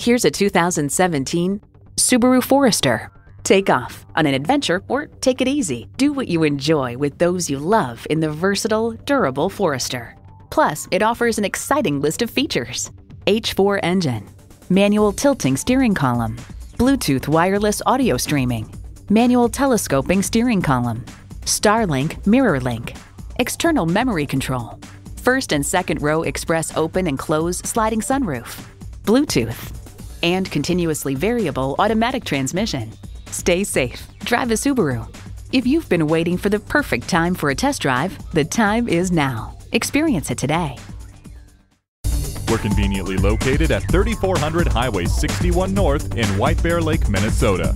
Here's a 2017 Subaru Forester. Take off on an adventure or take it easy. Do what you enjoy with those you love in the versatile, durable Forester. Plus, it offers an exciting list of features H4 engine, manual tilting steering column, Bluetooth wireless audio streaming, manual telescoping steering column, Starlink mirror link, external memory control, first and second row express open and close sliding sunroof, Bluetooth, and continuously variable automatic transmission. Stay safe. Drive a Subaru. If you've been waiting for the perfect time for a test drive, the time is now. Experience it today. We're conveniently located at 3400 Highway 61 North in White Bear Lake, Minnesota.